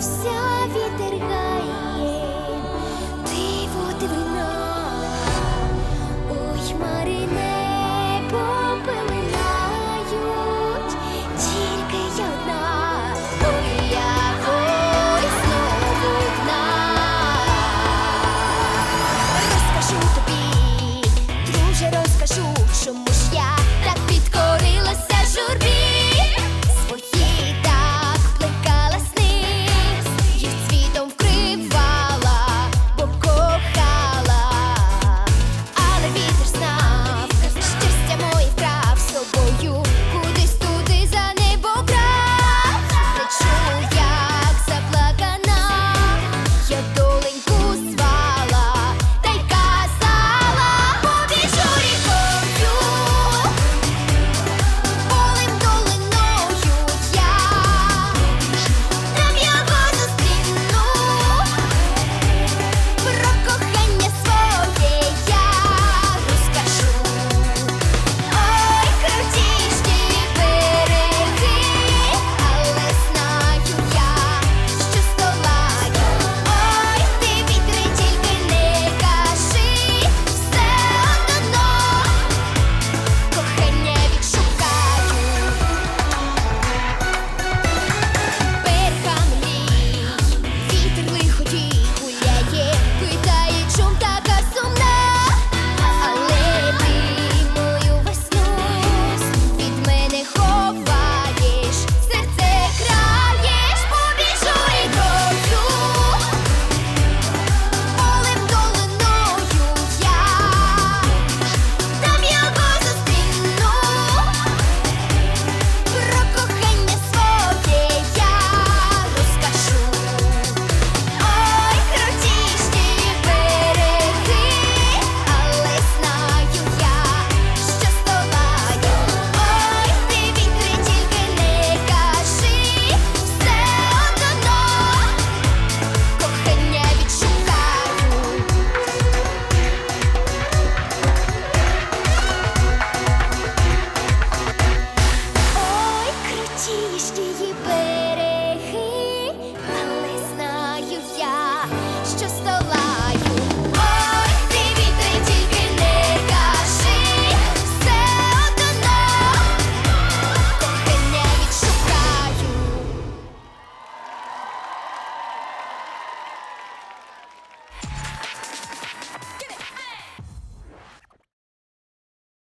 вся вітер гає, диво дивина, ой хмари не попилають, тільки я одна, ой, я ой, знову одна. Розкажу тобі, друже, розкажу, що чому.